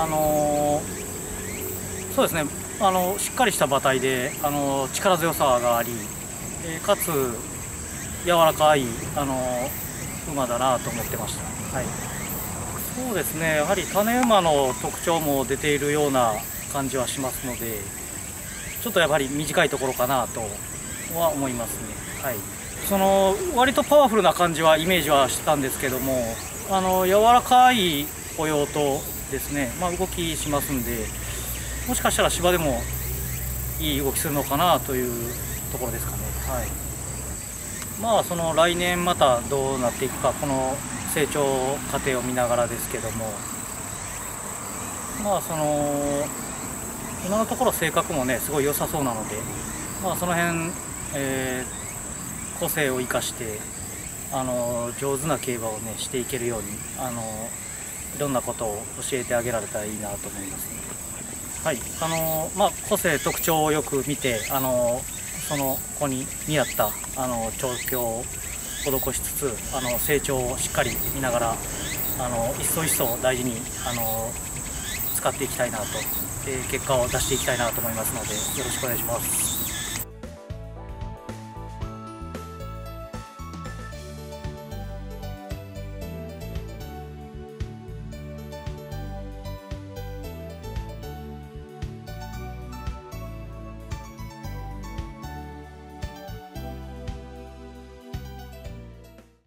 あのそうですね。あのしっかりした馬体であの力強さがあり、えかつ柔らかいあの馬だなと思ってました、はい、そうですね。やはり種馬の特徴も出ているような感じはしますのでちょっとやはり短いところかなとは思いますね、はい、その割とパワフルな感じはイメージはしてたんですけどもあの柔らかい歩様とですね、まあ、動きしますんでもしかしたら芝でもいい動きするのかなというところですかね。はいまあその来年またどうなっていくかこの成長過程を見ながらですけどもまあその今のところ性格もねすごい良さそうなのでまあその辺、えー、個性を生かしてあの上手な競馬をねしていけるようにあのいろんなことを教えてあげられたらいいなと思います？ね。はいあのまあ、個性特徴をよく見てあのその子に見合ったあの調教を施しつつあの成長をしっかり見ながらあの一層一層大事にあの使っていきたいなと、えー、結果を出していきたいなと思いますのでよろしくお願いします。